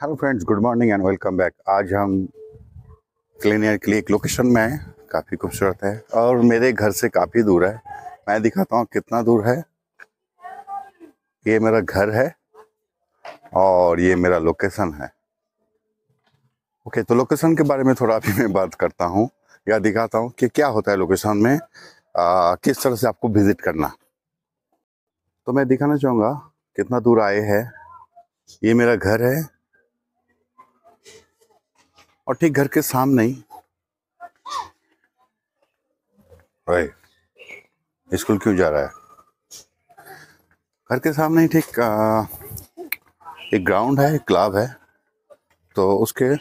Hello friends good morning and welcome back आज हम clean के लिए एक लोकेशन में हैं काफ़ी खूबसूरत है और मेरे घर से काफ़ी दूर है। मैं दिखाता हूँ कितना दूर है। ये मेरा घर है और ये मेरा लोकेशन है। ओके तो लोकेशन के बारे में थोड़ा अभी मैं बात करता हूँ या दिखाता हूँ कि क्या होता है लोकेशन में आ, किस तरह से आपको विज़िट करना। तो मैं दिखाना चाहूँगा कितना दूर आए हैं। ये मेरा घर है। और ठीक घर के सामने ही स्कूल क्यों जा रहा है? घर के सामने ही ठीक एक ग्राउंड है एक क्लब है तो उसके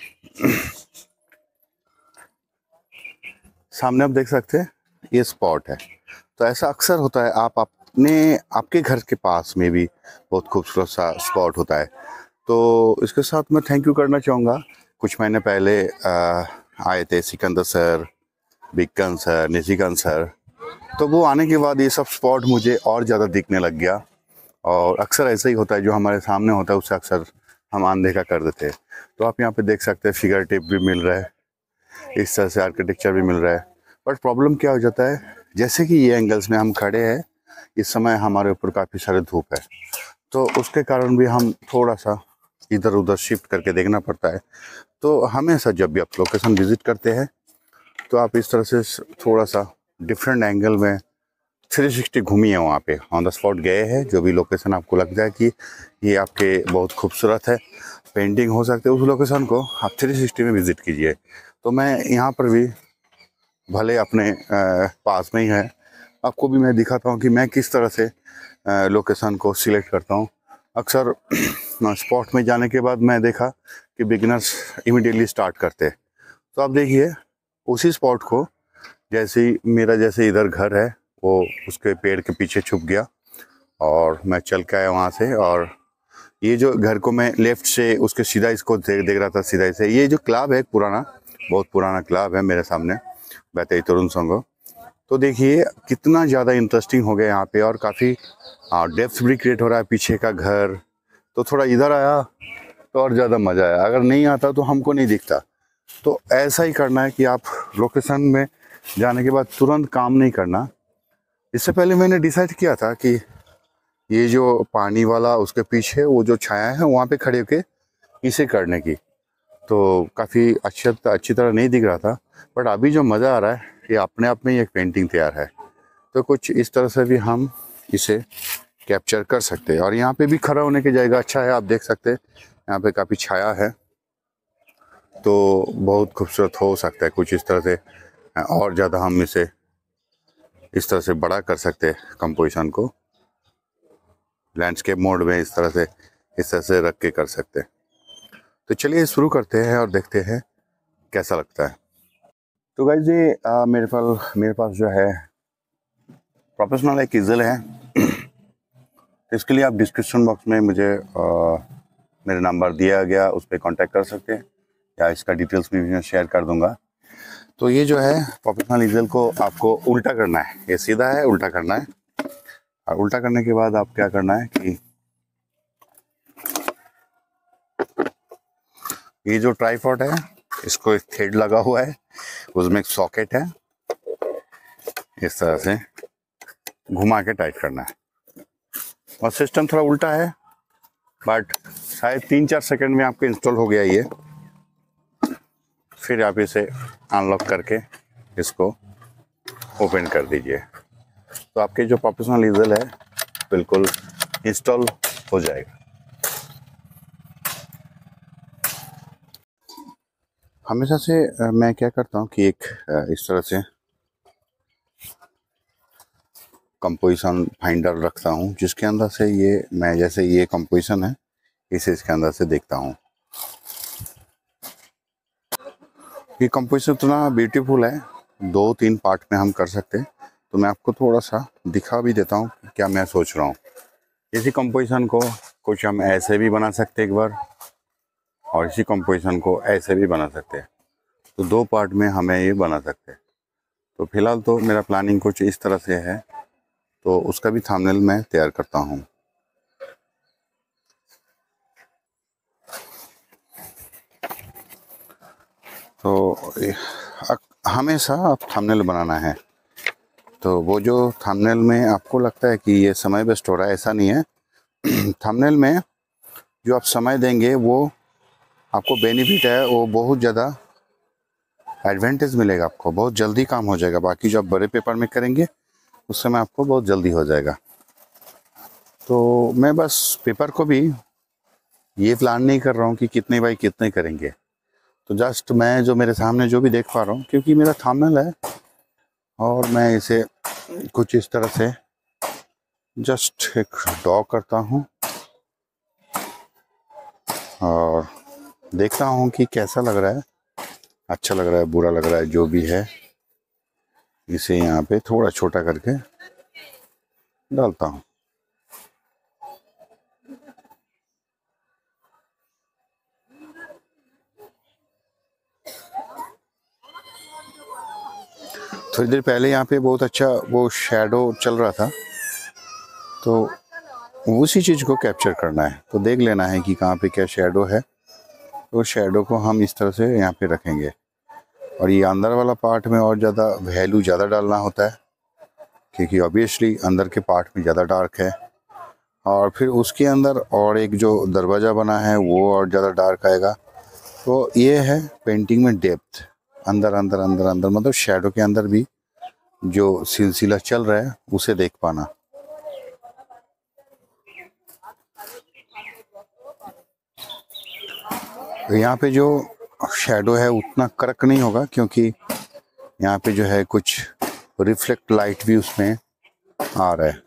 सामने आप देख सकते हैं ये स्पॉट है। तो ऐसा अक्सर होता है आप अपने आपके घर के पास में भी बहुत खूबसूरत सा स्पॉट होता है। तो इसके साथ मैं थैंक यू करना चाहूँगा। कुछ महीने पहले आए थे सिकंदर सर बिक्कन सर निशिकन सर। तो वो आने के बाद ये सब स्पॉट मुझे और ज़्यादा दिखने लग गया। और अक्सर ऐसा ही होता है, जो हमारे सामने होता है, उससे अक्सर हम अनदेखा कर देते हैं। तो आप यहाँ पे देख सकते हैं फिगर टिप भी मिल रहा है, इस तरह से आर्किटेक्चर भी मिल रहा है। बट प्रॉब्लम क्या हो जाता है, जैसे कि ये एंगल्स में हम खड़े हैं, इस समय हमारे ऊपर काफ़ी सारे धूप है। तो उसके कारण भी हम थोड़ा सा इधर उधर शिफ्ट करके देखना पड़ता है। तो हमेशा जब भी आप लोकेशन विज़िट करते हैं तो आप इस तरह से थोड़ा सा डिफरेंट एंगल में 360 घूमिए वहाँ पे। ऑन द स्पॉट गए हैं, जो भी लोकेशन आपको लगता है कि ये आपके बहुत खूबसूरत है पेंटिंग हो सकते है, उस लोकेशन को आप 360 में विज़िट कीजिए। तो मैं यहाँ पर भी भले अपने पास में ही है, आपको भी मैं दिखाता हूँ कि मैं किस तरह से लोकेशन को सिलेक्ट करता हूँ। अक्सर स्पॉट में जाने के बाद मैं देखा कि बिगिनर्स इमिडिएटली स्टार्ट करते तो आप देखिए, उसी स्पॉट को जैसे ही, मेरा जैसे इधर घर है, वो उसके पेड़ के पीछे छुप गया और मैं चल के आया वहाँ से और ये जो घर को मैं लेफ़्ट से उसके सीधा इसको देख देख रहा था, सीधा से ये जो क्लब है पुराना, बहुत पुराना क्लब है मेरे सामने बैते तरुण संघ। तो देखिए, कितना ज़्यादा इंटरेस्टिंग हो गया यहाँ पे और काफ़ी डेप्थ भी क्रिएट हो रहा है पीछे का घर तो थोड़ा इधर आया तो और ज़्यादा मज़ा आया। अगर नहीं आता तो हमको नहीं दिखता। तो ऐसा ही करना है कि आप लोकेशन में जाने के बाद तुरंत काम नहीं करना। इससे पहले मैंने डिसाइड किया था कि ये जो पानी वाला उसके पीछे वो जो छाया है, वहाँ पे खड़े होके इसे करने की। तो काफ़ी अच्छी अच्छी तरह नहीं दिख रहा था बट अभी जो मज़ा आ रहा है, ये अपने आप में ही एक पेंटिंग तैयार है। तो कुछ इस तरह से भी हम इसे कैप्चर कर सकते हैं। और यहाँ पे भी खड़ा होने की जगह अच्छा है, आप देख सकते हैं। यहाँ पे काफ़ी छाया है। तो बहुत खूबसूरत हो सकता है कुछ इस तरह से, और ज़्यादा हम इसे इस तरह से बड़ा कर सकते हैं कंपोजिशन को। लैंडस्केप मोड में इस तरह से, इस तरह से रख के कर सकते तो चलिए शुरू करते हैं और देखते हैं कैसा लगता है। तो गाइज़ जी मेरे पास मेरे पास जो है प्रोफेशनल एक इज़ल है। इसके लिए आप डिस्क्रिप्शन बॉक्स में मुझे आ, मेरा नंबर दिया गया उस पर कॉन्टैक्ट कर सकते हैं। या इसका डिटेल्स भी मैं शेयर कर दूँगा। तो ये जो है प्रोफेशनल ईजल को आपको उल्टा करना है। ये सीधा है उल्टा करना है। और उल्टा करने के बाद आप क्या करना है कि ये जो ट्राईपॉड है इसको एक थ्रेड लगा हुआ है। उसमें एक सॉकेट है। इस तरह से घुमा के टाइट करना है। और सिस्टम थोड़ा उल्टा है बट शायद तीन चार सेकंड में आपके इंस्टॉल हो गया ये। फिर आप इसे अनलॉक करके इसको ओपन कर दीजिए। तो आपके जो प्रोफेशनल ईजल है, बिल्कुल इंस्टॉल हो जाएगा। हमेशा से मैं क्या करता हूँ कि एक इस तरह से कंपोजिशन फाइंडर रखता हूँ, जिसके अंदर से ये, मैं जैसे ये कंपोजिशन है, इसे इसके अंदर से देखता हूँ। ये कंपोजिशन इतना ब्यूटीफुल है दो तीन पार्ट में हम कर सकते हैं। तो मैं आपको थोड़ा सा दिखा भी देता हूँ क्या मैं सोच रहा हूँ। इसी कंपोजिशन को कुछ हम ऐसे भी बना सकते हैं एक बार, और इसी कंपोजिशन को ऐसे भी बना सकते हैं। तो दो पार्ट में हमें ये बना सकते हैं। तो फ़िलहाल तो मेरा प्लानिंग कुछ इस तरह से है। तो उसका भी थामनेल मैं तैयार करता हूँ। तो हमेशा आप थंबनेल बनाना है। तो वो जो थंबनेल में आपको लगता है कि ये समय वेस्ट हो रहा है, ऐसा नहीं है। थंबनेल में जो आप समय देंगे, वो आपको बेनिफिट है, वो बहुत ज़्यादा एडवांटेज मिलेगा आपको, बहुत जल्दी काम हो जाएगा। बाकी जो आप बड़े पेपर में करेंगे उस समय आपको बहुत जल्दी हो जाएगा। तो मैं बस पेपर को भी ये प्लान नहीं कर रहा हूँ कि कितने बाई कितने करेंगे। तो जस्ट मैं जो मेरे सामने जो भी देख पा रहा हूँ, क्योंकि मेरा थामनल है, और मैं इसे कुछ इस तरह से जस्ट एक ड्रॉ करता हूँ, और देखता हूँ कि कैसा लग रहा है। अच्छा लग रहा है, बुरा लग रहा है, जो भी है। इसे यहाँ पे थोड़ा छोटा करके डालता हूँ। थोड़ी देर पहले यहाँ पे बहुत अच्छा वो शेडो चल रहा था। तो उसी चीज़ को कैप्चर करना है। तो देख लेना है कि कहाँ पे क्या शेडो है। तो शेडो को हम इस तरह से यहाँ पे रखेंगे। और ये अंदर वाला पार्ट में और ज़्यादा वैल्यू ज़्यादा डालना होता है, क्योंकि ऑब्वियसली अंदर के पार्ट में ज़्यादा डार्क है। और फिर उसके अंदर और एक जो दरवाज़ा बना है, वो और ज़्यादा डार्क आएगा। तो ये है पेंटिंग में डेप्थ अंदर अंदर अंदर अंदर मतलब शेडो के अंदर भी जो सिलसिला चल रहा है, उसे देख पाना। तो यहाँ पे जो शेडो है, उतना करक नहीं होगा क्योंकि यहाँ पे जो है कुछ रिफ्लेक्ट लाइट भी उसमें आ रहा है।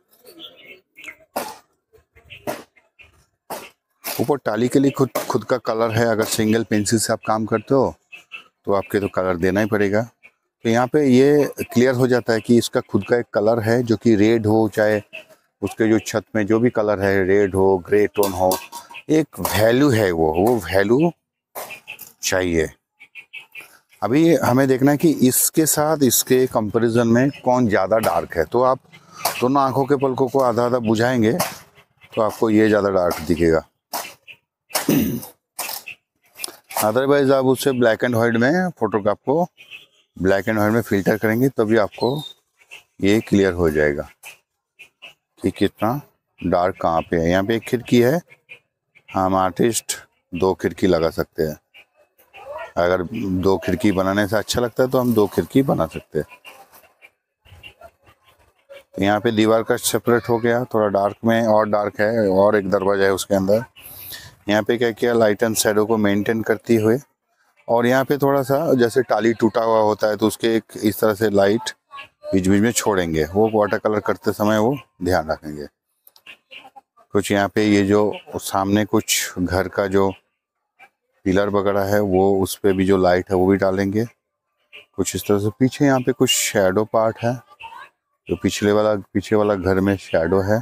ऊपर टाली के लिए खुद खुद का कलर है, अगर सिंगल पेंसिल से आप काम करते हो तो आपके तो कलर देना ही पड़ेगा। तो यहाँ पे ये क्लियर हो जाता है कि इसका खुद का एक कलर है, जो कि रेड हो, चाहे उसके जो छत में जो भी कलर है रेड हो ग्रे टोन हो, एक वैल्यू है वो वो वैल्यू चाहिए। अभी हमें देखना है कि इसके साथ, इसके कंपैरिजन में कौन ज़्यादा डार्क है। तो आप दोनों आँखों के पलकों को आधा आधा बुझाएँगे तो आपको ये ज़्यादा डार्क दिखेगा। अदरवाइज़ आप उससे ब्लैक एंड वाइट में फोटोग्राफ को ब्लैक एंड वाइट में फ़िल्टर करेंगे, तभी आपको ये क्लियर हो जाएगा। कि कितना डार्क कहाँ पे है। यहाँ पे एक खिड़की है। हम आर्टिस्ट दो खिड़की लगा सकते हैं। अगर दो खिड़की बनाने से अच्छा लगता है तो हम दो खिड़की बना सकते हैं। तो यहाँ पे दीवार का सेपरेट हो गया, थोड़ा डार्क में और डार्क है, और एक दरवाज़ा है उसके अंदर। यहाँ पे क्या किया लाइट एंड शेडो को मेंटेन करती हुए और यहाँ पे थोड़ा सा, जैसे टाली टूटा हुआ होता है तो उसके एक इस तरह से लाइट बीच बीच में छोड़ेंगे। वो वाटर कलर करते समय वो ध्यान रखेंगे। कुछ यहाँ पे ये जो सामने कुछ घर का जो पिलर वगैरह है, वो उस पर भी जो लाइट है, वो भी डालेंगे। कुछ इस तरह से पीछे यहाँ पे कुछ शेडो पार्ट है, जो पिछले वाला, पीछे वाला घर में शेडो है।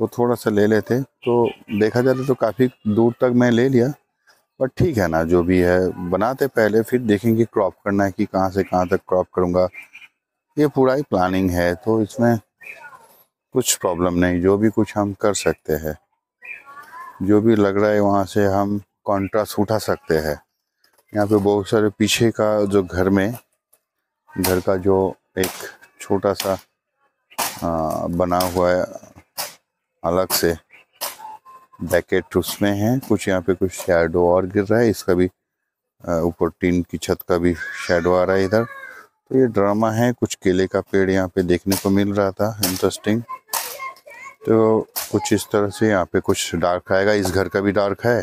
तो थोड़ा सा ले लेते। तो देखा जाता तो काफ़ी दूर तक मैं ले लिया पर ठीक है ना, जो भी है, बनाते पहले, फिर देखेंगे क्रॉप करना है कि कहाँ से कहाँ तक क्रॉप करूँगा। ये पूरा ही प्लानिंग है तो इसमें कुछ प्रॉब्लम नहीं, जो भी कुछ हम कर सकते हैं। जो भी लग रहा है वहाँ से हम कॉन्ट्रास्ट उठा सकते हैं। यहाँ पे बहुत सारे पीछे का जो घर में घर का जो एक छोटा सा आ, बना हुआ है अलग से बैकेट उसमें है। कुछ यहाँ पे कुछ शेडो और गिर रहा है इसका भी ऊपर टीन की छत का भी शेडो आ रहा है इधर। तो ये ड्रामा है कुछ केले का पेड़ यहाँ पे देखने को मिल रहा था इंटरेस्टिंग तो कुछ इस तरह से यहाँ पे कुछ डार्क आएगा इस घर का भी डार्क है।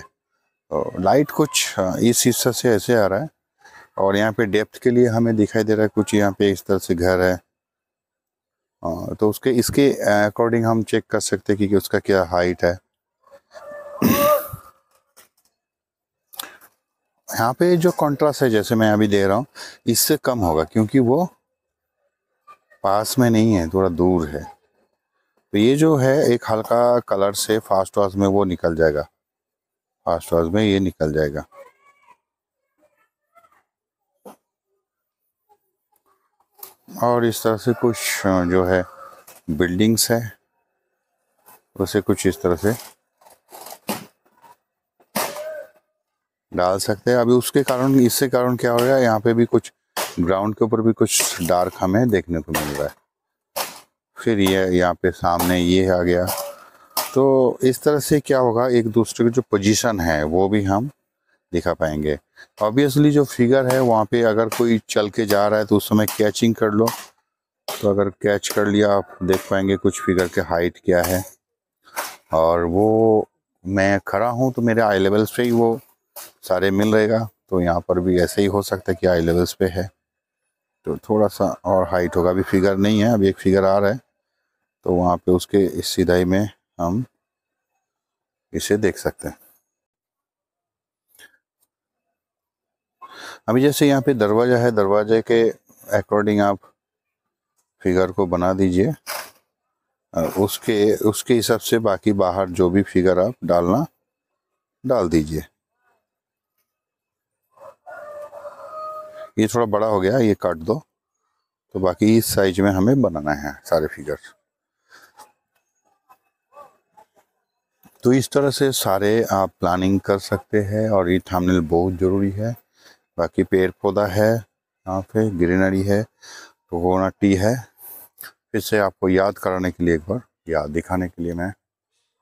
लाइट कुछ इस हिस्सा से ऐसे आ रहा है। और यहाँ पे डेप्थ के लिए हमें दिखाई दे रहा है कुछ यहाँ पे इस तरह से घर है। तो उसके, इसके अकॉर्डिंग हम चेक कर सकते हैं कि उसका क्या हाइट है। यहाँ पे जो कॉन्ट्रास्ट है, जैसे मैं अभी दे रहा हूँ, इससे कम होगा क्योंकि वो पास में नहीं है, थोड़ा दूर है। तो ये जो है, एक हल्का कलर से फास्ट वॉश में वो निकल जाएगा। फास्ट वॉश में ये निकल जाएगा। और इस तरह से कुछ जो है बिल्डिंग्स है, उसे कुछ इस तरह से डाल सकते हैं। अभी उसके कारण, इससे कारण क्या हो है? यहाँ पे भी कुछ ग्राउंड के ऊपर भी कुछ डार्क हमें देखने को मिल रहा है। फिर ये, यहाँ पे सामने ये आ गया। तो इस तरह से क्या होगा, एक दूसरे की जो पोजीशन है, वो भी हम दिखा पाएँगे। ऑब्वियसली जो फिगर है, वहाँ पे अगर कोई चल के जा रहा है तो उस समय कैचिंग कर लो। तो अगर कैच कर लिया, आप देख पाएँगे कुछ फिगर के हाइट क्या है। और वो, मैं खड़ा हूँ तो मेरे आई लेवल्स पे ही वो सारे मिल रहेगा। तो यहाँ पर भी ऐसे ही हो सकता है कि आई लेवल्स पे है। तो थोड़ा सा और हाइट होगा, अभी फिगर नहीं है, अभी एक फिगर आ रहा है। तो वहाँ पे उसके इस सीधाई में हम इसे देख सकते हैं। अभी जैसे यहाँ पे दरवाज़ा है, दरवाजे के अकॉर्डिंग आप फिगर को बना दीजिए। उसके उसके हिसाब से बाकी बाहर जो भी फिगर आप डालना, डाल दीजिए। ये थोड़ा बड़ा हो गया, ये काट दो। तो बाकी इस साइज़ में हमें बनाना है सारे फिगर तो इस तरह से सारे आप प्लानिंग कर सकते हैं और ये थंबनेल बहुत ज़रूरी है। बाकी पेड़ पौधा है, यहाँ पे ग्रीनरी है तो टी है। फिर से आपको याद कराने के लिए एक बार याद दिखाने के लिए मैं।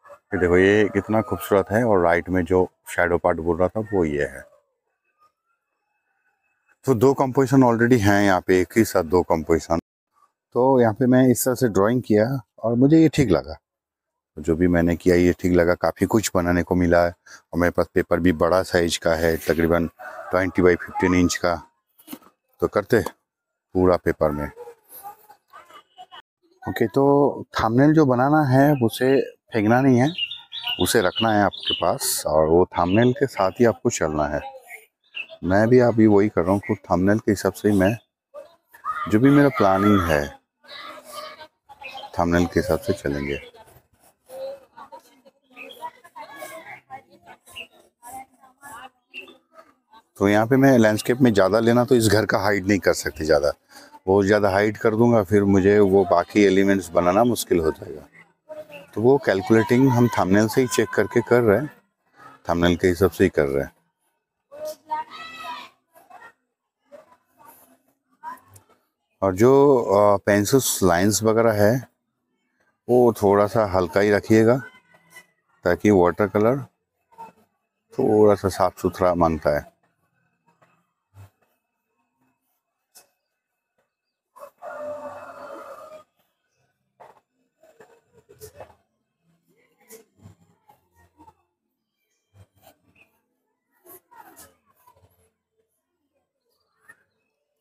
फिर देखो, ये कितना खूबसूरत है और राइट में जो शेडो पार्ट बोल रहा था, वो ये है। तो दो कंपोजिशन ऑलरेडी हैं यहाँ पे, एक ही साथ दो कंपोजिशन तो यहाँ पे मैं इस तरह से ड्राइंग किया और मुझे ये ठीक लगा। जो भी मैंने किया, ये ठीक लगा। काफ़ी कुछ बनाने को मिला है और मेरे पास पेपर भी बड़ा साइज़ का है, तकरीबन ट्वेंटी बाई फिफ्टीन इंच का। तो करते पूरा पेपर में। ओके तो थामनेल जो बनाना है, उसे फेंकना नहीं है, उसे रखना है आपके पास और वो थामनेल के साथ ही आपको चलना है। मैं भी अभी वही कर रहा हूँ, खुद थामनेल के हिसाब से ही मैं, जो भी मेरा प्लानिंग है, थामनेल के हिसाब से चलेंगे। तो यहाँ पे मैं लैंडस्केप में ज़्यादा लेना तो इस घर का हाइट नहीं कर सकते ज़्यादा। बहुत ज़्यादा हाइट कर दूँगा, फिर मुझे वो बाकी एलिमेंट्स बनाना मुश्किल हो जाएगा। तो वो कैलकुलेटिंग हम थंबनेल से ही चेक करके कर रहे हैं। थंबनेल के हिसाब से ही कर रहे हैं। और जो पेंसिल्स लाइंस वगैरह है, वो थोड़ा सा हल्का ही रखिएगा, ताकि वाटर कलर थोड़ा सा साफ़ सुथरा माँगता है।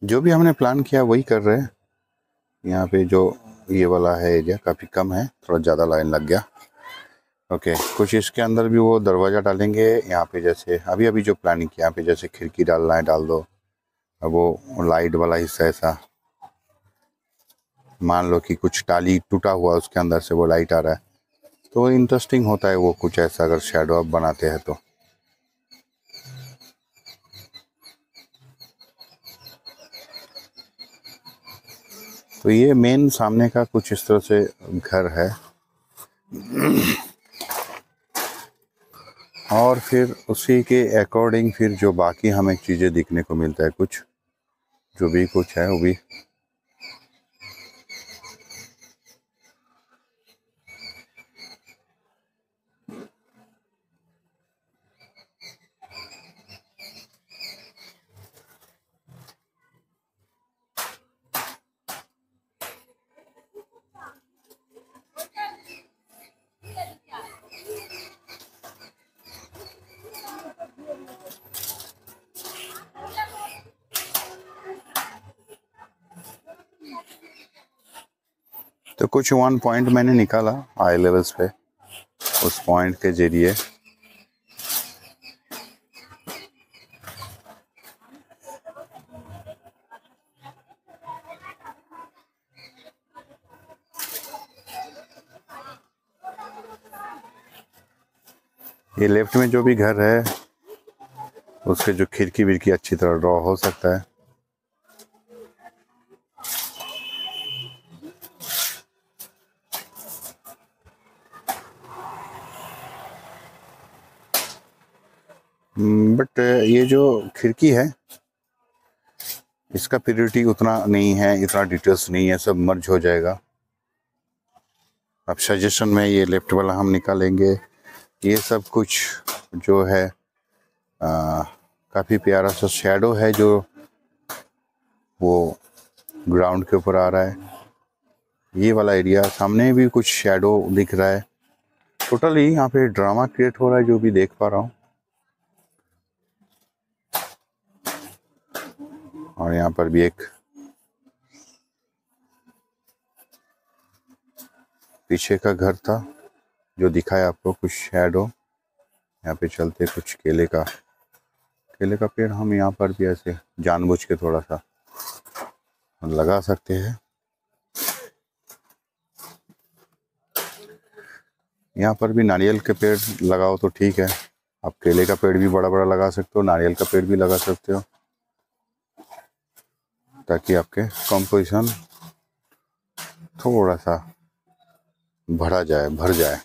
जो भी हमने प्लान किया वही कर रहे हैं। यहाँ पे जो ये वाला है एरिया काफ़ी कम है, थोड़ा ज़्यादा लाइन लग गया। ओके कुछ इसके अंदर भी वो दरवाज़ा डालेंगे। यहाँ पे जैसे अभी अभी जो प्लानिंग किया, यहाँ पे जैसे खिड़की डालना है, डाल दो। अब वो लाइट वाला हिस्सा ऐसा। मान लो कि कुछ टाली टूटा हुआ उसके अंदर से वो लाइट आ रहा है। तो इंटरेस्टिंग होता है वो कुछ ऐसा, अगर शेडो आप बनाते हैं तो। तो ये मेन सामने का कुछ इस तरह से घर है। और फिर उसी के अकॉर्डिंग फिर जो बाकी हमें चीज़ें दिखने को मिलता है, कुछ, जो भी कुछ है, वो भी तो कुछ वन पॉइंट मैंने निकाला आई लेवल्स पे, उस पॉइंट के ज़रिए। ये लेफ़्ट में जो भी घर है, उसके जो खिड़की विड़की अच्छी तरह ड्रॉ हो सकता है बट ये जो खिड़की है, इसका प्योरिटी उतना नहीं है, इतना डिटेल्स नहीं है, सब मर्ज हो जाएगा। अब सजेशन में ये लेफ़्ट वाला हम निकालेंगे। ये सब कुछ जो है काफ़ी प्यारा सा शेडो है जो वो ग्राउंड के ऊपर आ रहा है। ये वाला एरिया सामने भी कुछ शेडो दिख रहा है। टोटली यहाँ पे ड्रामा क्रिएट हो रहा है, जो भी देख पा रहा हूँ। और यहाँ पर भी एक पीछे का घर था, जो दिखाया आपको कुछ शेडो यहाँ पे चलते कुछ केले का केले का पेड़ हम यहाँ पर भी ऐसे जानबूझ के थोड़ा सा लगा सकते हैं। यहाँ पर भी नारियल के पेड़ लगाओ तो ठीक है। आप केले का पेड़ भी बड़ा बड़ा लगा सकते हो, नारियल का पेड़ भी लगा सकते हो। ताकि आपके कंपोजिशन थोड़ा सा भरा जाए, भर जाए।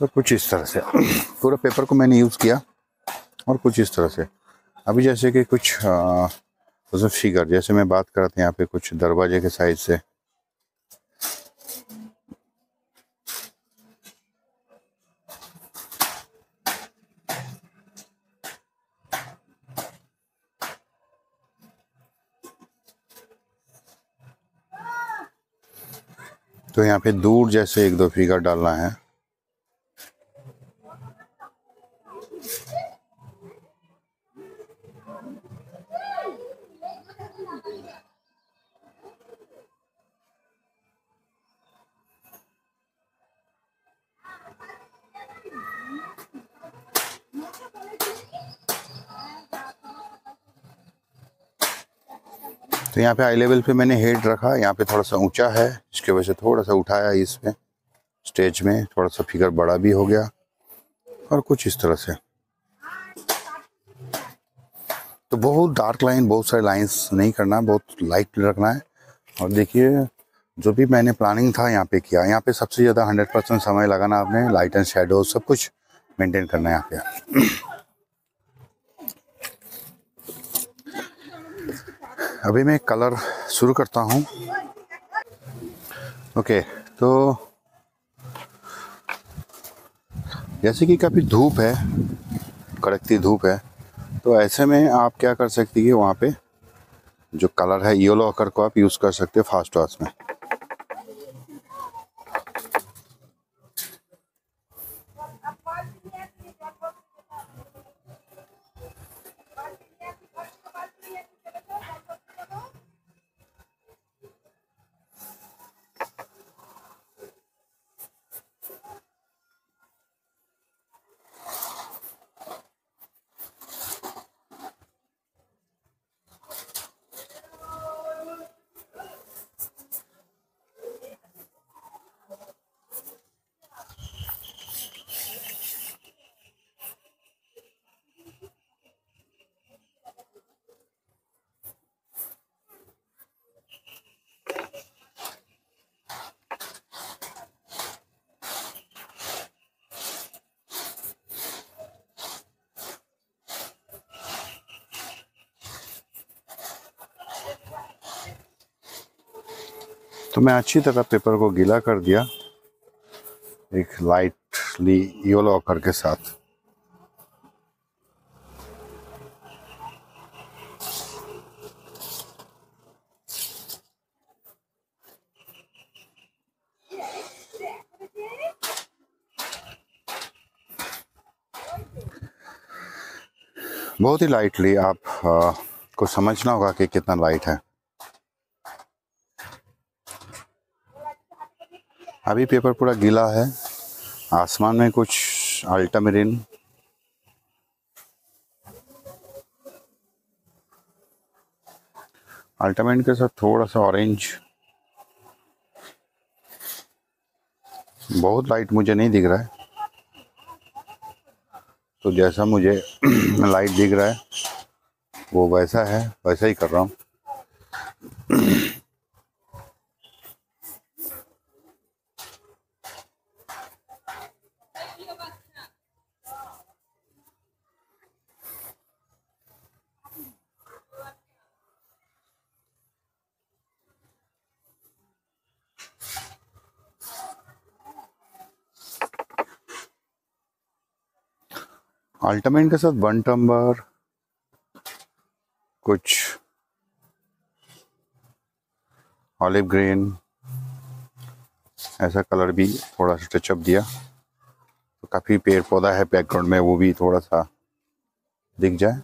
तो कुछ इस तरह से। पूरा पेपर को मैंने यूज़ किया और कुछ इस तरह से। अभी जैसे कि कुछ उसमें फिगर जैसे मैं बात कर रहा था यहाँ पे कुछ दरवाजे के साइज़ से। तो यहाँ पे दूर जैसे एक दो फिगर डालना है। तो यहाँ पे आई लेवल पे मैंने हेड रखा। यहाँ पे थोड़ा सा ऊँचा है, इसके वजह से थोड़ा सा उठाया इसमें स्टेज में थोड़ा सा फिगर बड़ा भी हो गया और कुछ इस तरह से। तो बहुत डार्क लाइन बहुत सारे लाइंस नहीं करना, बहुत लाइट रखना है। और देखिए, जो भी मैंने प्लानिंग था यहाँ पे किया, यहाँ पे सबसे ज़्यादा हंड्रेड परसेंट समय लगाना आपने लाइट एंड शेडो सब कुछ मेंटेन करना है यहाँ पे। अभी मैं कलर शुरू करता हूँ। ओके तो जैसे कि काफ़ी धूप है, कड़कती धूप है तो ऐसे में आप क्या कर सकती है, वहाँ पे जो कलर है, येलो अकर को आप यूज़ कर सकते हो फास्ट वॉश में। तो मैं अच्छी तरह पेपर को गीला कर दिया एक लाइटली येलो ऑकर के साथ। बहुत ही लाइटली आप आ, को समझना होगा कि कितना लाइट है। अभी पेपर पूरा गीला है। आसमान में कुछ अल्टामेरिन अल्टामेरिन के साथ थोड़ा सा ऑरेंज बहुत लाइट मुझे नहीं दिख रहा है। तो जैसा मुझे लाइट दिख रहा है, वो वैसा है, वैसा ही कर रहा हूँ। अल्टामेंट के साथ वन टम्बर, कुछ ऑलिव ग्रीन, ऐसा कलर भी थोड़ा सा टचअप दिया। तो काफ़ी पेड़ पौधा है बैकग्राउंड में, वो भी थोड़ा सा दिख जाए।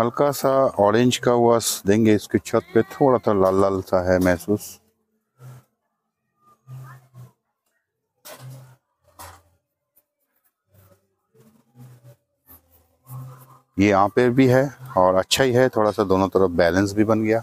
हल्का सा ऑरेंज का वास देंगे, इसकी छत पे थोड़ा सा लाल लाल सा है महसूस। ये यहाँ पे भी है और अच्छा ही है थोड़ा सा दोनों तरफ़ बैलेंस भी बन गया।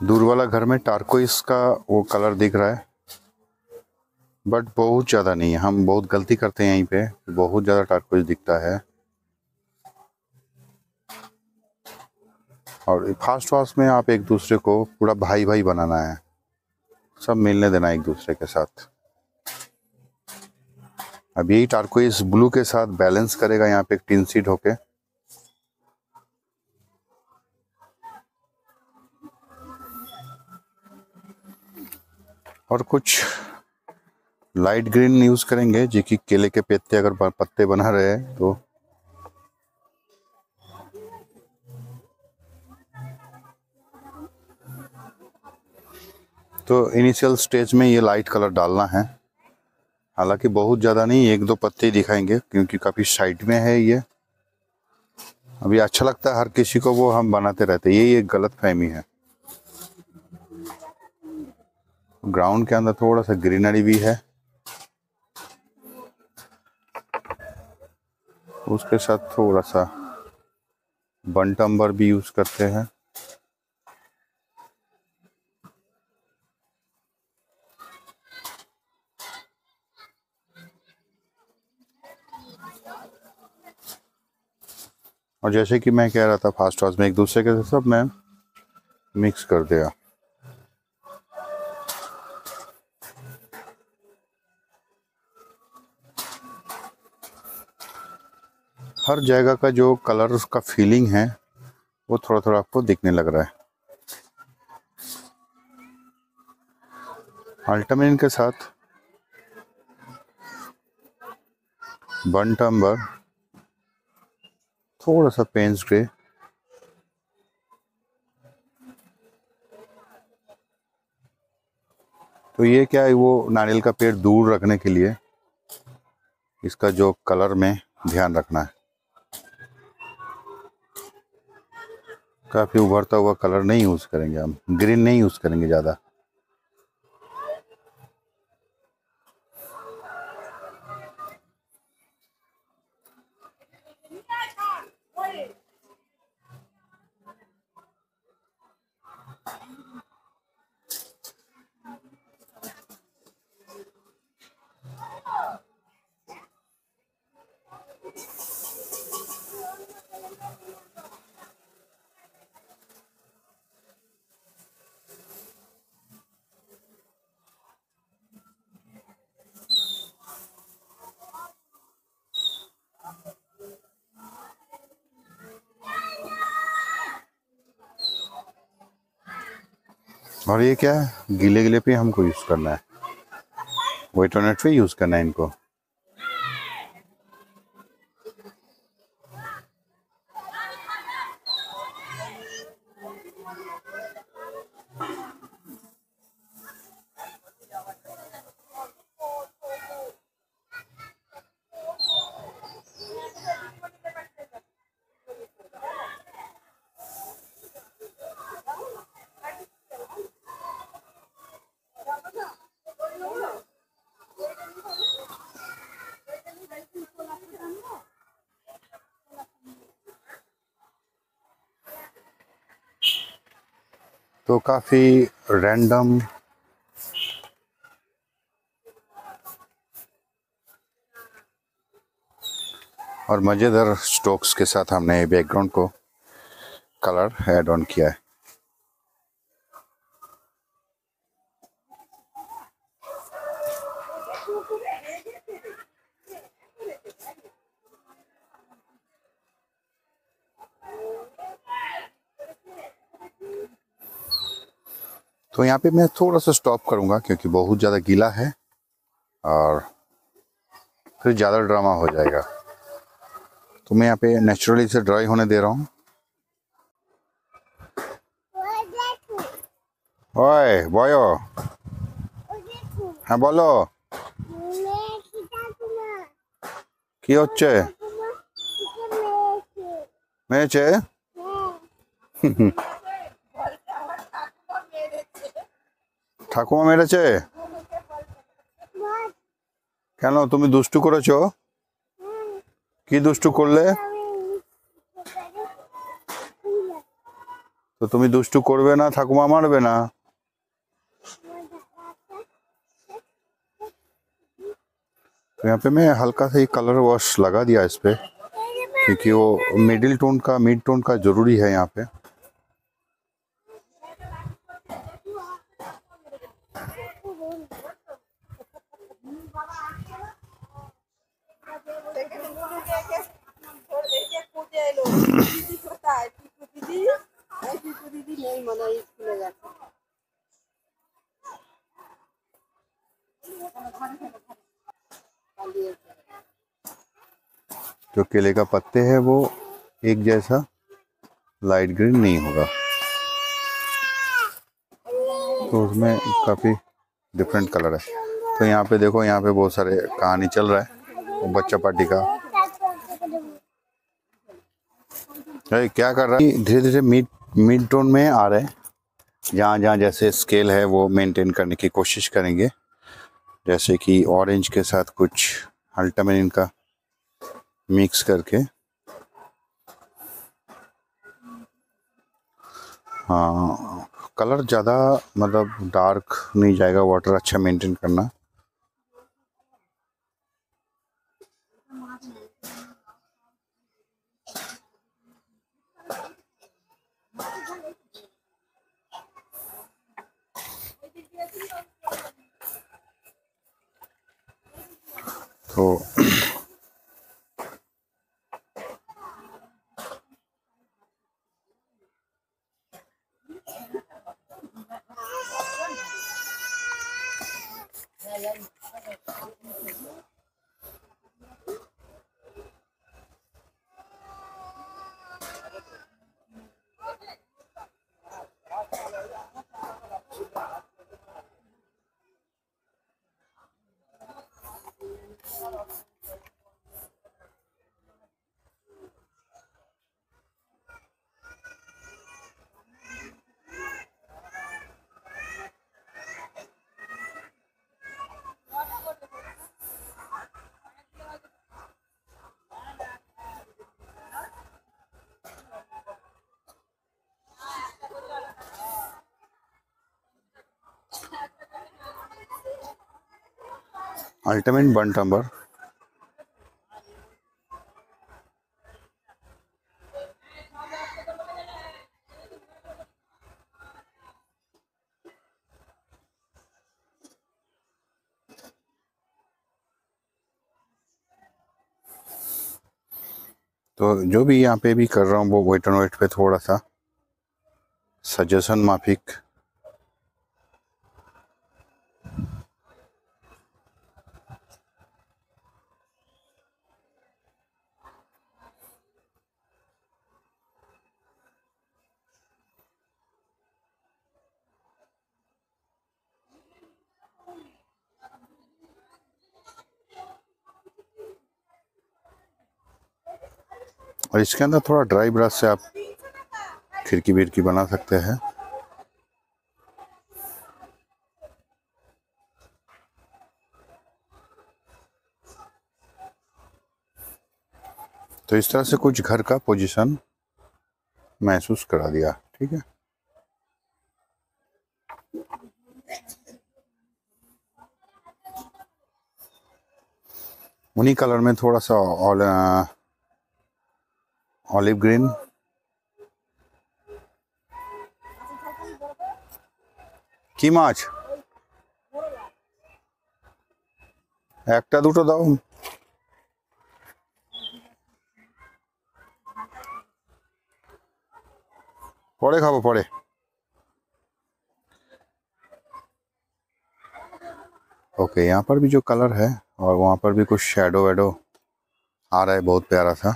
दूर वाला घर में टार्कोइस का वो कलर दिख रहा है। बट बहुत ज़्यादा नहीं है, हम बहुत गलती करते हैं यहीं पे, बहुत ज़्यादा टार्कोइस दिखता है। और फास्ट फास्ट में आप एक दूसरे को पूरा भाई भाई बनाना है। सब मिलने देना एक दूसरे के साथ। अब यही टार्कोइस ब्लू के साथ बैलेंस करेगा यहाँ पे एक टीन सीट होके। और कुछ लाइट ग्रीन यूज़ करेंगे, जो कि केले के पत्ते अगर पत्ते बना रहे हैं तो तो इनिशियल स्टेज में ये लाइट कलर डालना है। हालाँकि बहुत ज़्यादा नहीं, एक दो पत्ते दिखाएँगे, क्योंकि काफ़ी साइड में है ये। अभी अच्छा लगता है, हर किसी को वो हम बनाते रहते यही एक गलत फहमी है। ग्राउंड के अंदर थोड़ा सा ग्रीनरी भी है। उसके साथ थोड़ा सा बंटम्बर भी यूज़ करते हैं। और जैसे कि मैं कह रहा था फास्ट हाउस में एक दूसरे के साथ, सब मैं मिक्स कर दिया। हर जगह का जो कलर उसका फीलिंग है, वो थोड़ा थोड़ा आपको दिखने लग रहा है। अल्टामिन के साथ बन टम्बर थोड़ा सा पेंस ग्रे तो ये क्या है, वो नारियल का पेड़ दूर रखने के लिए इसका जो कलर में ध्यान रखना है। काफ़ी उभरता हुआ कलर नहीं यूज़ करेंगे हम, ग्रीन नहीं यूज़ करेंगे ज़्यादा। और ये क्या है? गीले गीले पे हमको यूज़ करना है। वेट पे यूज़ करना है इनको तो काफ़ी रैंडम और मज़ेदार स्टोक्स के साथ हमने बैकग्राउंड को कलर ऐड ऑन किया है। तो यहाँ पे मैं थोड़ा सा स्टॉप करूँगा क्योंकि बहुत ज़्यादा गीला है और फिर ज़्यादा ड्रामा हो जाएगा तो मैं यहाँ पे नेचुरली इसे ड्राई होने दे रहा हूँ ওই বয় হ্যাঁ বলো কি হচ্ছে মেয়েছে ঠাকুমা মেরেছে কেন তুমি দুষ্টু করেছো কি দুষ্টু করলে তো তুমি দুষ্টু করবে না ঠাকুমা মারবে না तो यहाँ पे मैं हल्का सा ये कलर वॉश लगा दिया इस पे क्योंकि वो मिडिल टोन का मिड टोन का जरूरी है यहाँ पे जो केले का पत्ते है वो एक जैसा लाइट ग्रीन नहीं होगा। तो उसमें काफ़ी डिफरेंट कलर है। तो यहाँ पे देखो, यहाँ पे बहुत सारे कहानी चल रहा है। बच्चा पार्टी का अरे, क्या कर रहा है? धीरे धीरे मिड मिड टोन में आ रहे हैं। जहाँ जहाँ जैसे स्केल है, वो मेंटेन करने की कोशिश करेंगे। जैसे कि ऑरेंज के साथ कुछ अल्टामिन का मिक्स करके। हाँ कलर ज़्यादा मतलब डार्क नहीं जाएगा वाटर अच्छा मेंटेन करना। तो अल्टीमेट बन टम्बर। तो जो भी यहाँ पे भी कर रहा हूँ, वो वेट एंड वेट पे थोड़ा सा। सजेशन माफिक। और इसके अंदर थोड़ा ड्राई ब्रश से आप खिड़की विड़की बना सकते हैं। तो इस तरह से कुछ घर का पोजीशन महसूस करा दिया, ठीक है? उन्हीं कलर में थोड़ा सा ऑल ऑलिव ग्रीन কি মাছ একটা দুটো দাও পরে খাবো পরে ओके यहाँ पर भी जो कलर है और वहाँ पर भी कुछ शेडो वेडो आ रहा है बहुत प्यारा सा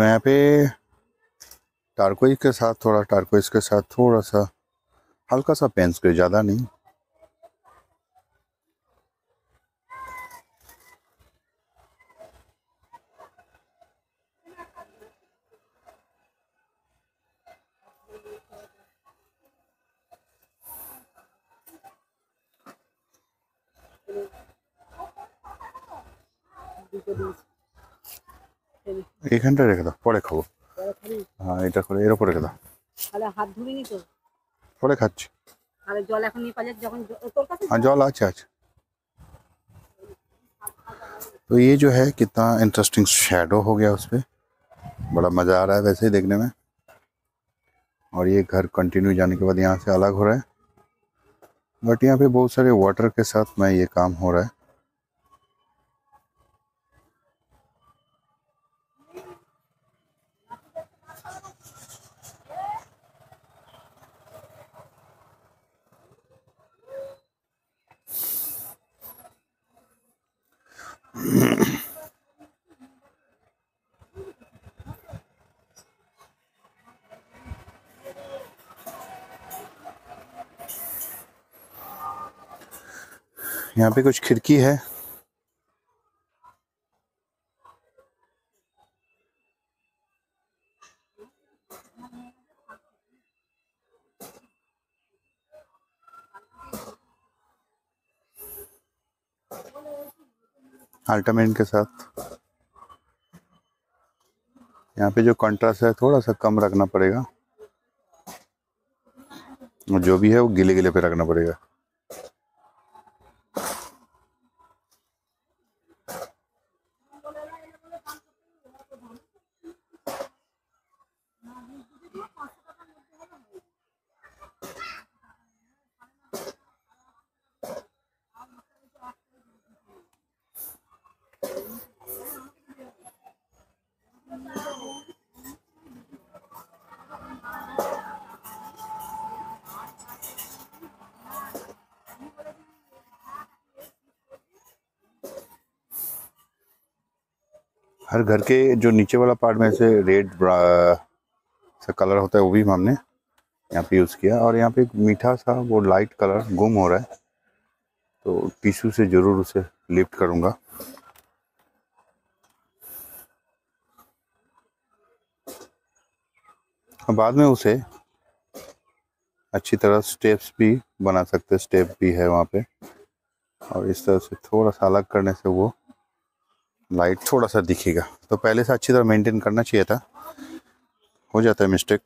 तो यहाँ पे टारकोइज के साथ, थोड़ा टारकोइज के साथ, थोड़ा सा हल्का सा पेंस के, ज़्यादा नहीं। এইখানটা রেখে দাও পরে খাবো হ্যাঁ এটা করে এর উপরে রেখে দাও তাহলে হাত ধুবিনি তো পরে খাচ্ছি তাহলে জল এখন নিয়ে পালিয়ে যখন জ- তোর কাছে हाँ जॉल अच्छा अच्छा तो ये जो है कितना इंटरेस्टिंग शेडो हो गया उस पर बड़ा मज़ा आ रहा है वैसे ही देखने में और ये घर कंटिन्यू जाने के बाद यहाँ से अलग हो रहा है बट यहाँ पे बहुत सारे वाटर के साथ में ये काम हो रहा है यहाँ पे कुछ खिड़की है। अल्टामेंट के साथ। यहाँ पे जो कंट्रास्ट है थोड़ा सा कम रखना पड़ेगा। और जो भी है, वो गिले गिले पे रखना पड़ेगा हर घर के जो नीचे वाला पार्ट में से रेड सा कलर होता है, वो भी हमने यहाँ पे यूज़ किया। और यहाँ पे एक मीठा सा, वो लाइट कलर गुम हो रहा है तो टिश्यू से ज़रूर उसे लिफ्ट करूँगा। बाद में उसे अच्छी तरह स्टेप्स भी बना सकते स्टेप भी है वहाँ पे। और इस तरह से थोड़ा सा अलग करने से वो लाइट थोड़ा सा दिखेगा। तो पहले से अच्छी तरह मेंटेन करना चाहिए था। हो जाता है मिस्टेक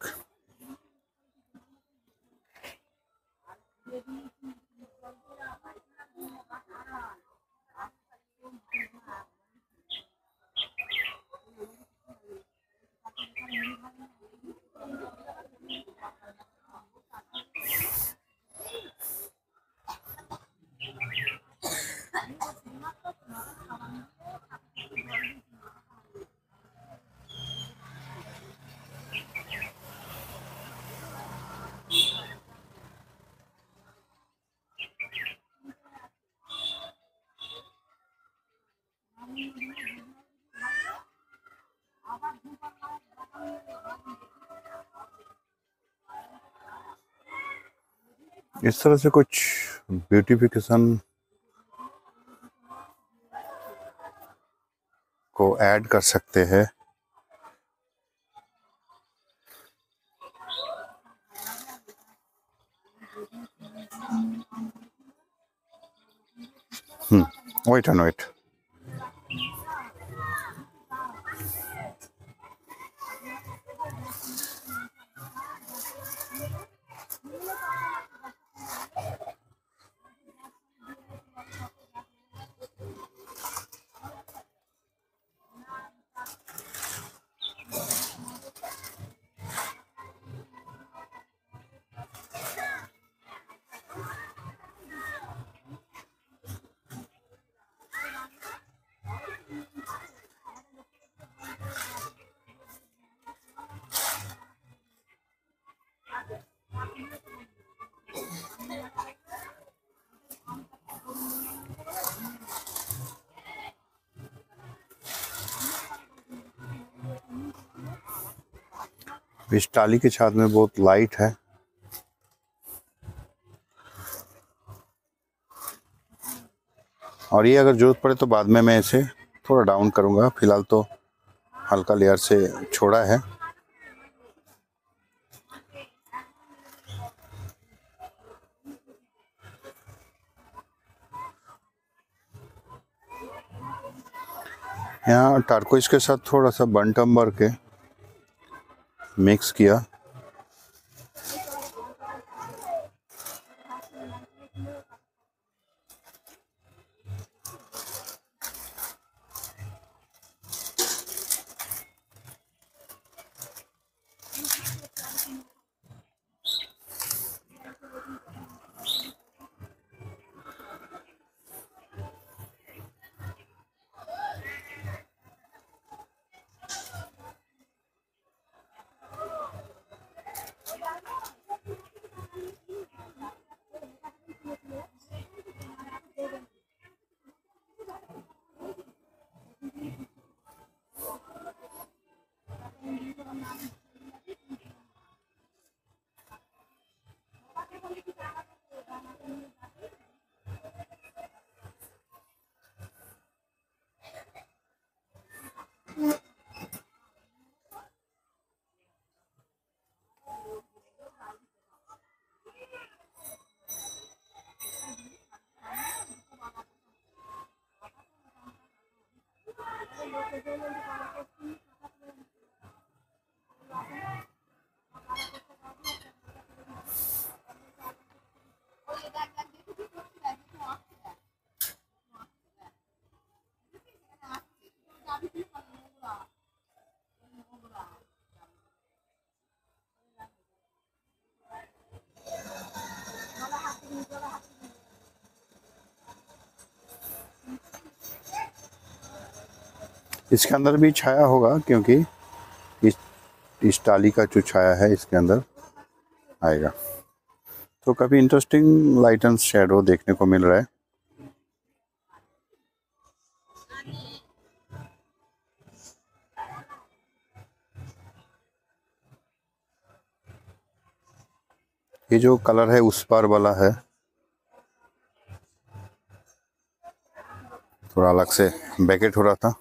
इस तरह से कुछ ब्यूटिफिकेशन को ऐड कर सकते हैं। हम्म वेट एंड वेट टाली के छात में बहुत लाइट है। और ये अगर ज़रूरत पड़े तो बाद में मैं इसे थोड़ा डाउन करूँगा। फ़िलहाल तो हल्का लेयर से छोड़ा है। यहाँ टारकोइस के साथ थोड़ा सा बंट अम्बर के मिक्स किया। इसके अंदर भी छाया होगा क्योंकि इस इस टाली का जो छाया है इसके अंदर आएगा। तो काफ़ी इंटरेस्टिंग लाइट एंड शेडो देखने को मिल रहा है। ये जो कलर है, उस पार वाला है। थोड़ा अलग से बैकेट हो रहा था।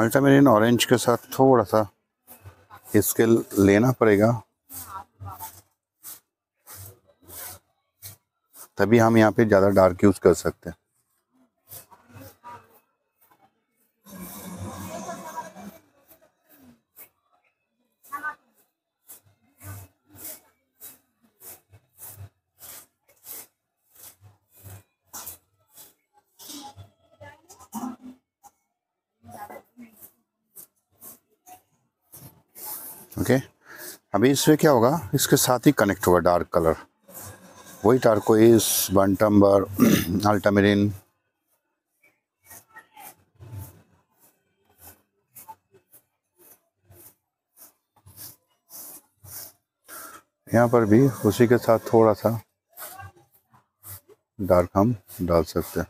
अल्टामेरिन ऑरेंज के साथ थोड़ा सा स्केल लेना पड़ेगा। तभी हम यहाँ पे ज़्यादा डार्क यूज़ कर सकते हैं ओके अभी इससे क्या होगा? इसके साथ ही कनेक्ट होगा डार्क कलर वही टार्कोइस बंटम्बर अल्टामेरिन यहाँ पर भी उसी के साथ थोड़ा सा डार्क हम डाल सकते हैं।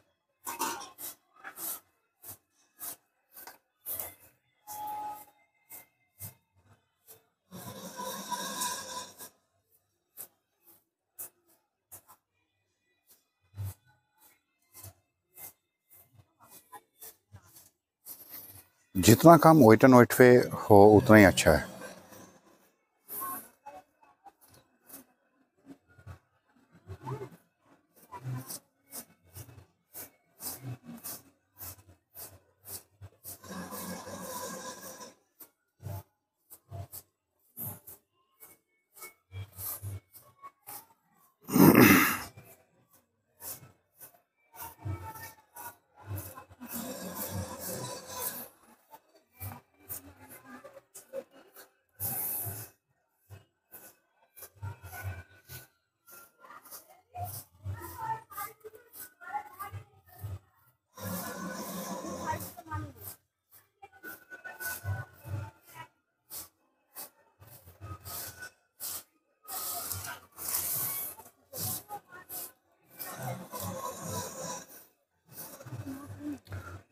जितना काम वेट एंड वेट पे हो उतना ही अच्छा है।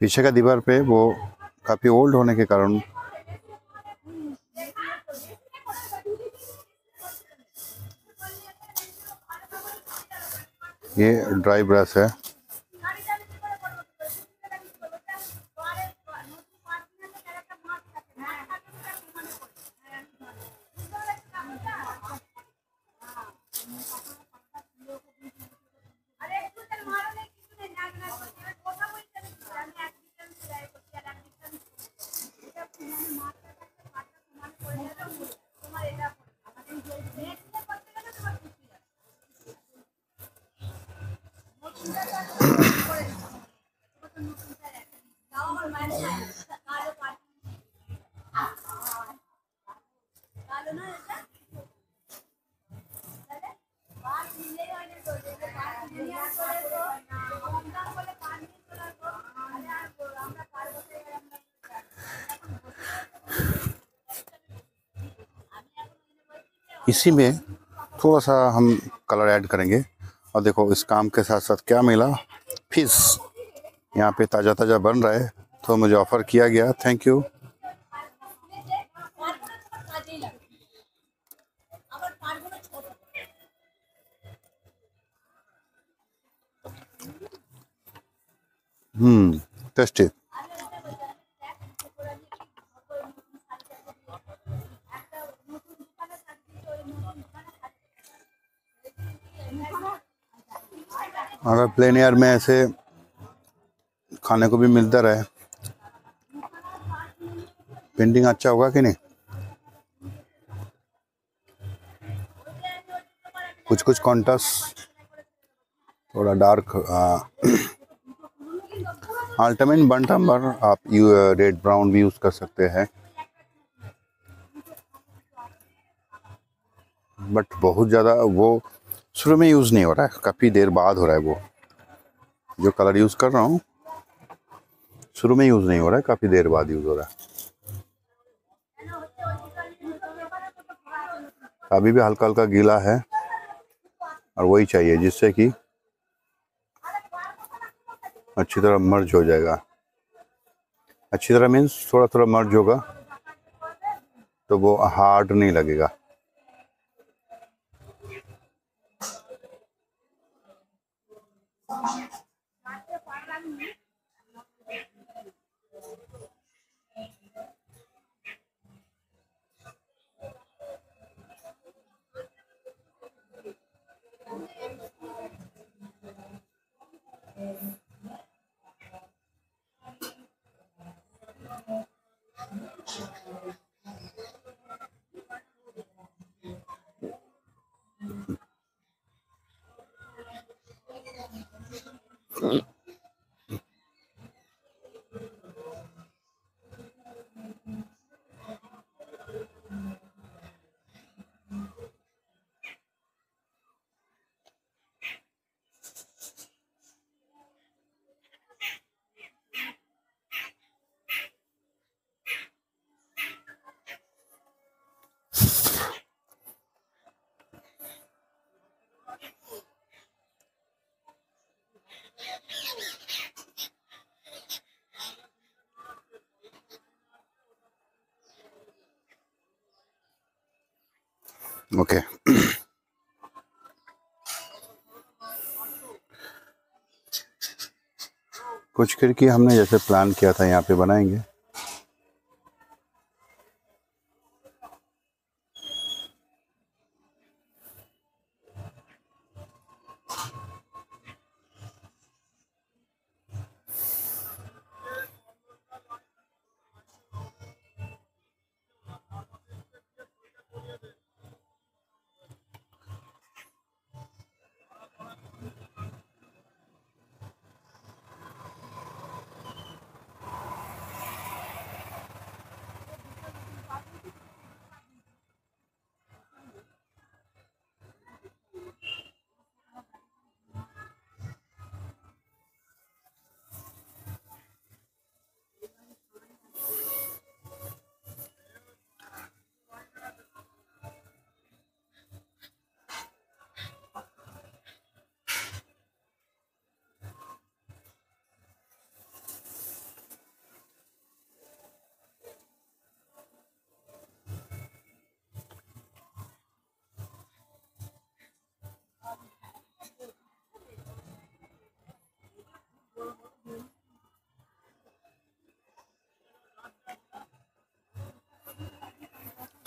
पीछे का दीवार पे वो काफ़ी ओल्ड होने के कारण ये ड्राई ब्रश है। इसी में थोड़ा सा हम कलर ऐड करेंगे। और देखो, इस काम के साथ साथ क्या मिला? फ़िश। यहाँ पे ताज़ा ताज़ा बन रहा है तो मुझे ऑफ़र किया गया। थैंक यू हम्म टेस्टी अगर प्लेन एयर में ऐसे खाने को भी मिलता रहे। पेंटिंग अच्छा होगा कि नहीं? कुछ कुछ कॉन्ट्रास्ट थोड़ा डार्क अल्टरमेन बंटम्बर आप यू रेड ब्राउन भी यूज़ कर सकते हैं। बट बहुत ज़्यादा वो शुरू में यूज़ नहीं हो रहा है, काफ़ी देर बाद हो रहा है वो। जो कलर यूज़ कर रहा हूँ, शुरू में यूज़ नहीं हो रहा है, काफ़ी देर बाद यूज़ हो रहा है। अभी भी हल्का हल्का गीला है, और वही चाहिए जिससे कि अच्छी तरह मर्ज हो जाएगा। अच्छी तरह मीन्स थोड़ा थोड़ा मर्ज होगा तो वो हार्ड नहीं लगेगा। ओके कुछ खिड़की हमने जैसे प्लान किया था यहाँ पे बनाएँगे।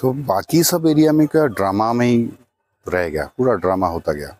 तो बाकी सब एरिया में क्या ड्रामा में ही रह गया? पूरा ड्रामा होता गया?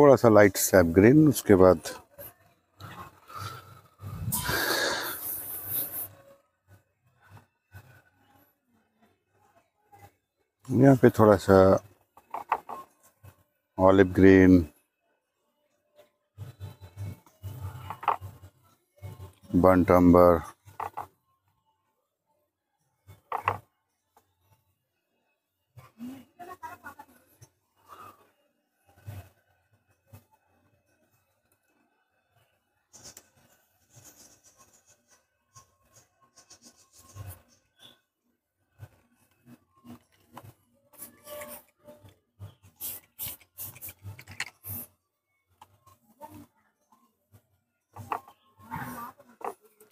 थोड़ा सा लाइट सैप ग्रीन उसके बाद यहाँ पे थोड़ा सा ऑलिव ग्रीन बंट अंबर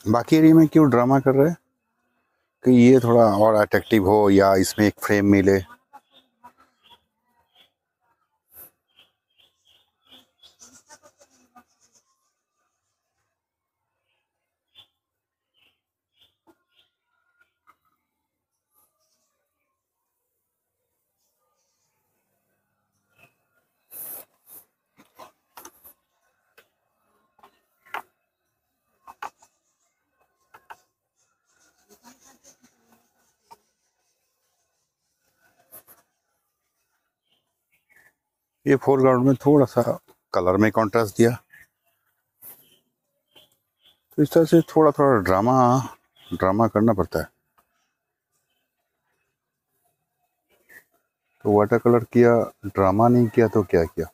बाकी एरिया में क्यों ड्रामा कर रहे हैं? कि ये थोड़ा और अट्रैक्टिव हो या इसमें एक फ्रेम मिले? ये फोरग्राउंड में थोड़ा सा कलर में कंट्रास्ट दिया। तो इस तरह से थोड़ा थोड़ा ड्रामा ड्रामा करना पड़ता है। तो वाटर कलर किया ड्रामा नहीं किया तो क्या किया?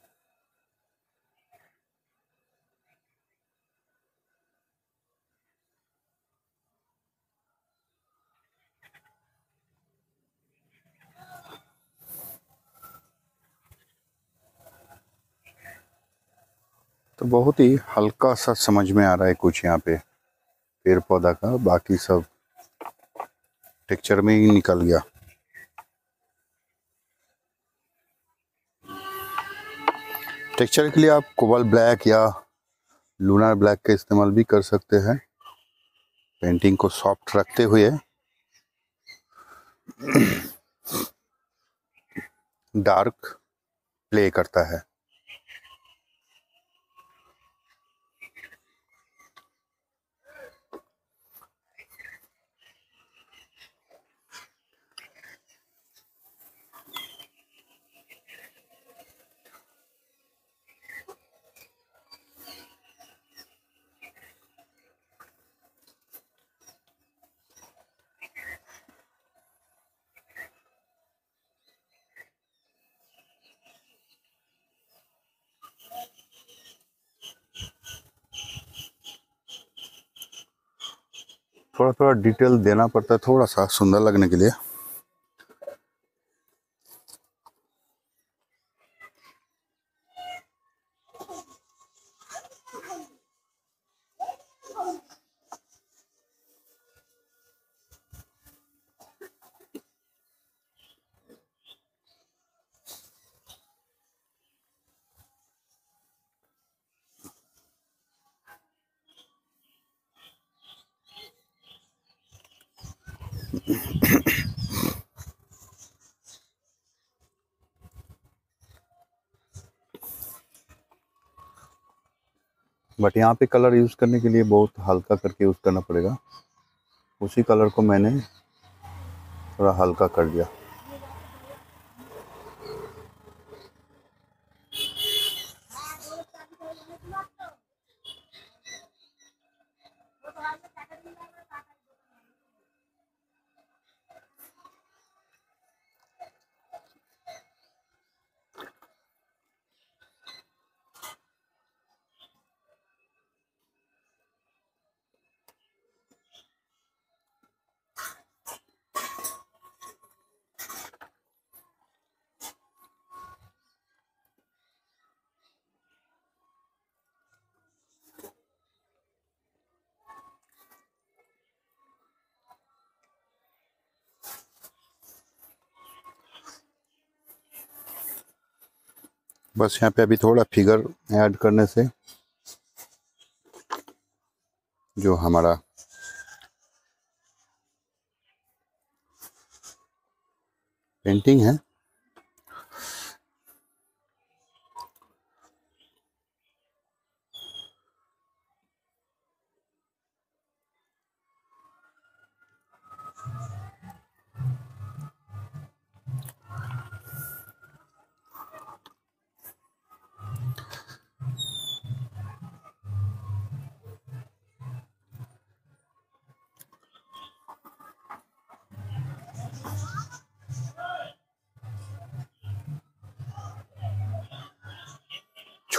तो बहुत ही हल्का सा समझ में आ रहा है कुछ यहाँ पे पेड़ पौधा का। बाकी सब टेक्चर में ही निकल गया। टेक्चर के लिए आप कोबल ब्लैक या लूनर ब्लैक का इस्तेमाल भी कर सकते हैं। पेंटिंग को सॉफ्ट रखते हुए। डार्क प्ले करता है। थोड़ा थोड़ा डिटेल देना पड़ता है थोड़ा सा सुंदर लगने के लिए। बट यहाँ पे कलर यूज़ करने के लिए बहुत हल्का करके यूज़ करना पड़ेगा। उसी कलर को मैंने थोड़ा हल्का कर दिया। बस यहाँ पे अभी थोड़ा फिगर ऐड करने से जो हमारा पेंटिंग है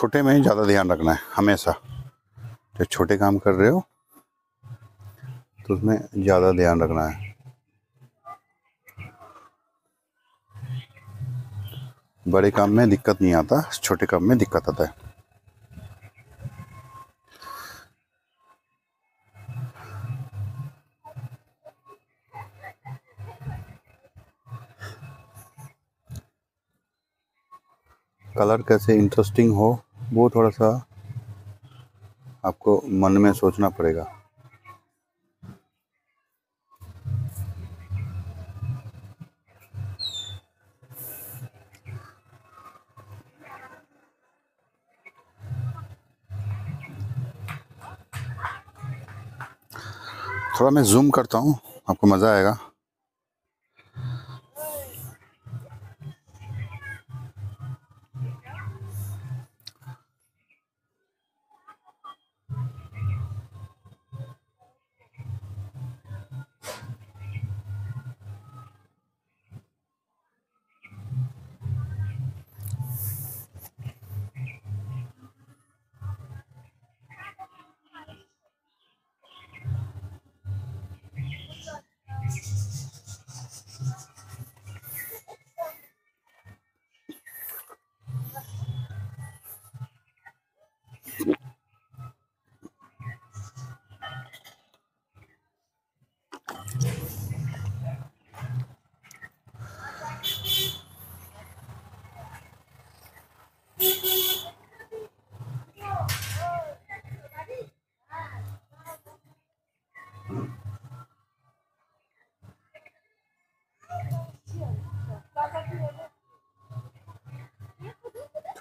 छोटे में ही ज़्यादा ध्यान रखना है, हमेशा। जब छोटे काम कर रहे हो तो उसमें ज़्यादा ध्यान रखना है। बड़े काम में दिक्कत नहीं आता, छोटे काम में दिक्कत आता है। कलर कैसे इंटरेस्टिंग हो वो थोड़ा सा आपको मन में सोचना पड़ेगा। थोड़ा मैं जूम करता हूँ, आपको मज़ा आएगा।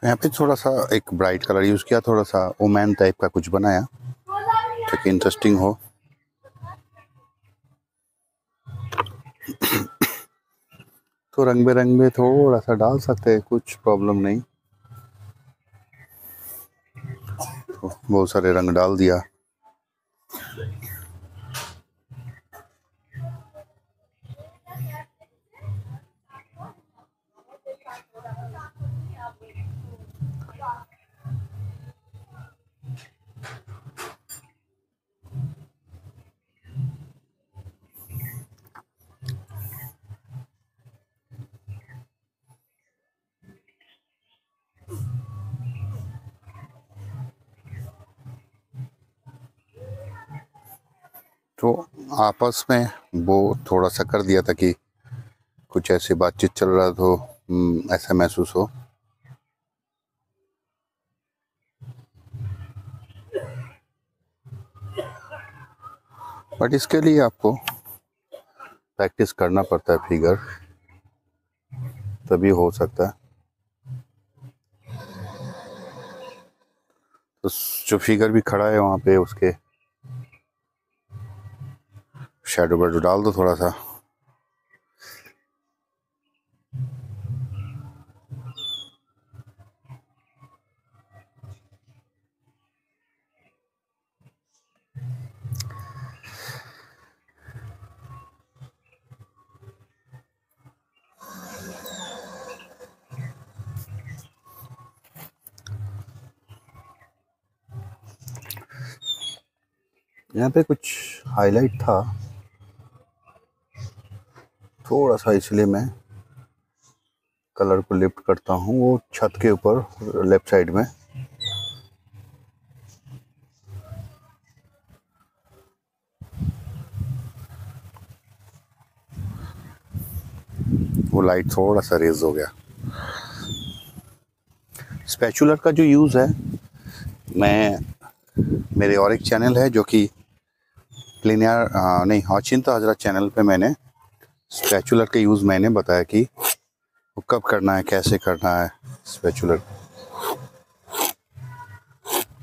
यहाँ पे थोड़ा सा एक ब्राइट कलर यूज़ किया थोड़ा सा ओमैन टाइप का कुछ बनाया ताकि इंटरेस्टिंग हो। तो रंग बिरंग में थोड़ा सा डाल सकते हैं, कुछ प्रॉब्लम नहीं। तो बहुत सारे रंग डाल दिया तो आपस में वो थोड़ा सा कर दिया था कि कुछ ऐसी बातचीत चल रहा तो ऐसा महसूस हो। बट इसके लिए आपको प्रैक्टिस करना पड़ता है फिगर तभी हो सकता है। तो जो फिगर भी खड़ा है वहाँ पे, उसके शेडो वेडो डाल दो थोड़ा सा। यहाँ पे कुछ हाईलाइट था। थोड़ा सा इसलिए मैं कलर को लिफ्ट करता हूँ वो छत के ऊपर, लेफ़्ट साइड में। वो लाइट थोड़ा सा रेज हो गया। स्पैचुलर का जो यूज़ है, मैं, मेरे और एक चैनल है जो कि प्लेनियर नहीं हॉचिंता हजरा चैनल पे मैंने स्पैचुलर का यूज़ मैंने बताया कि वो कब करना है, कैसे करना है स्पैचुलर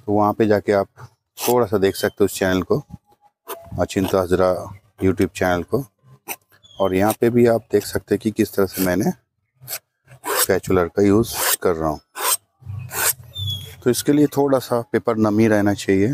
तो वहाँ पे जाके आप थोड़ा सा देख सकते हो उस चैनल को अचिंता हजरा यूट्यूब चैनल को। और यहाँ पे भी आप देख सकते हैं कि किस तरह से मैंने स्पैचुलर का यूज़ कर रहा हूँ। तो इसके लिए थोड़ा सा पेपर नमी रहना चाहिए।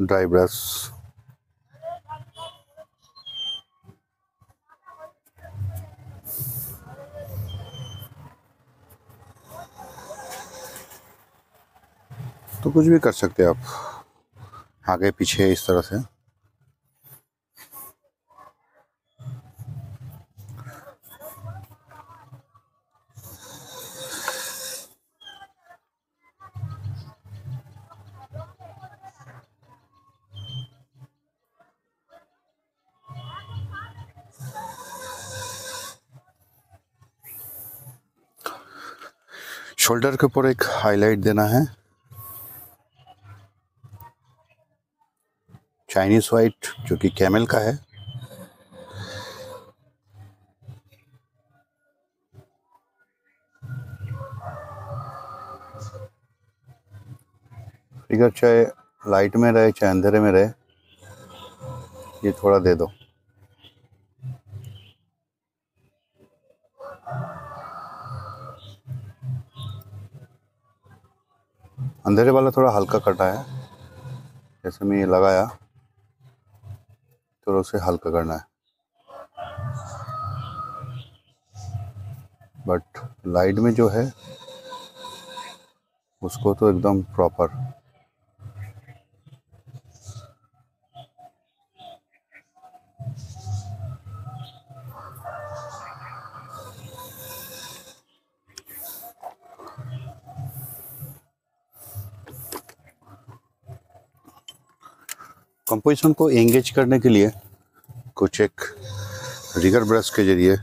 Dry brush. तो कुछ भी कर सकते हैं आप। आगे पीछे इस तरह से। शोल्डर के ऊपर एक हाईलाइट देना है। चाइनीज़ वाइट, जो कि कैमल का है। फिगर चाहे लाइट में रहे, चाहे अंधेरे में रहे, ये थोड़ा दे दो। अंधेरे वाला थोड़ा हल्का करना है। जैसे मैं ये लगाया थोड़ा उसे हल्का करना है। बट लाइट में जो है, उसको तो एकदम प्रॉपर कंपोजिशन को एंगेज करने के लिए कुछ एक रिगर ब्रश के ज़रिए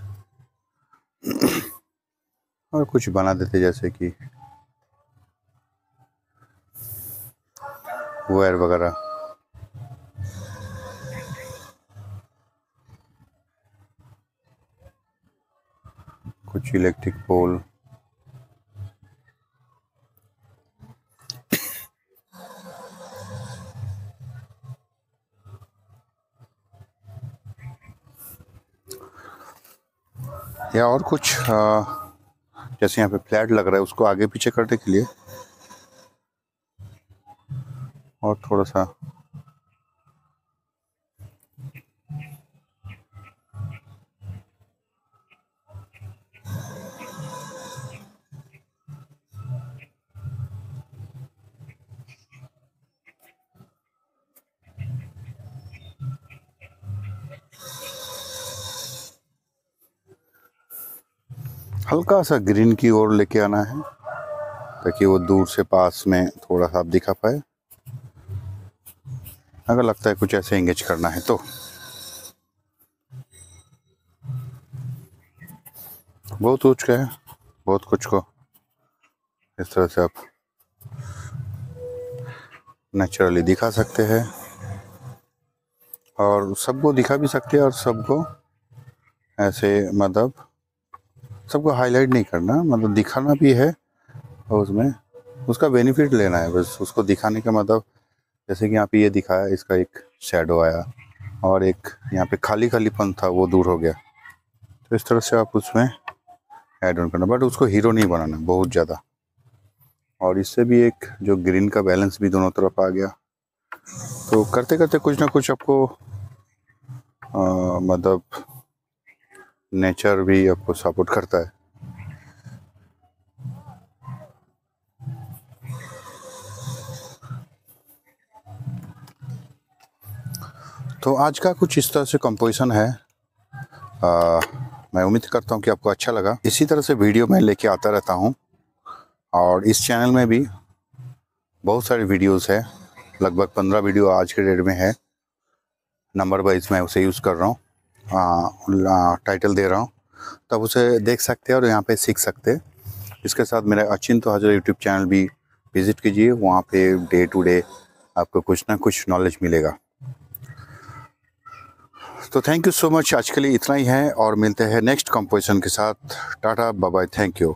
और कुछ बना देते जैसे कि वायर वगैरह। कुछ इलेक्ट्रिक पोल या और कुछ आ, जैसे यहाँ पे फ्लैट लग रहा है उसको आगे पीछे करने के लिए। और थोड़ा सा हल्का सा ग्रीन की ओर लेके आना है, ताकि वो दूर से पास में थोड़ा सा आप दिखा पाए। अगर लगता है कुछ ऐसे एंगेज करना है तो। बहुत कुछ का है, बहुत कुछ को इस तरह से आप नेचुरली दिखा सकते हैं। और सबको दिखा भी सकते हैं और सबको ऐसे मतलब सबको हाईलाइट नहीं करना मतलब दिखाना भी है और उसमें उसका बेनिफिट लेना है बस उसको दिखाने का मतलब जैसे कि यहाँ पे ये दिखाया इसका एक शेडो आया और एक यहाँ पे खाली खालीपन था वो दूर हो गया। तो इस तरह से आप उसमें ऐड ऑन करना बट उसको हीरो नहीं बनाना बहुत ज़्यादा। और इससे भी एक जो ग्रीन का बैलेंस भी दोनों तरफ़ आ गया। तो करते करते कुछ ना कुछ आपको आ, मतलब नेचर भी आपको सपोर्ट करता है। तो आज का कुछ इस तरह से कंपोजिशन है। आ, मैं उम्मीद करता हूँ कि आपको अच्छा लगा। इसी तरह से वीडियो मैं लेके आता रहता हूँ। और इस चैनल में भी बहुत सारे वीडियोस है। लगभग पंद्रह वीडियो आज के डेट में है। नंबर वाइज मैं उसे यूज़ कर रहा हूँ। टाइटल दे रहा हूँ। तब उसे देख सकते हैं और यहाँ पे सीख सकते हैं। इसके साथ मेरा अचिन तो हाजरा यूट्यूब चैनल भी विज़िट कीजिए। वहाँ पे डे टू डे आपको कुछ ना कुछ नॉलेज मिलेगा। तो थैंक यू सो मच आज के लिए इतना ही है और मिलते हैं नेक्स्ट कंपोजिशन के साथ। Tata bye thank you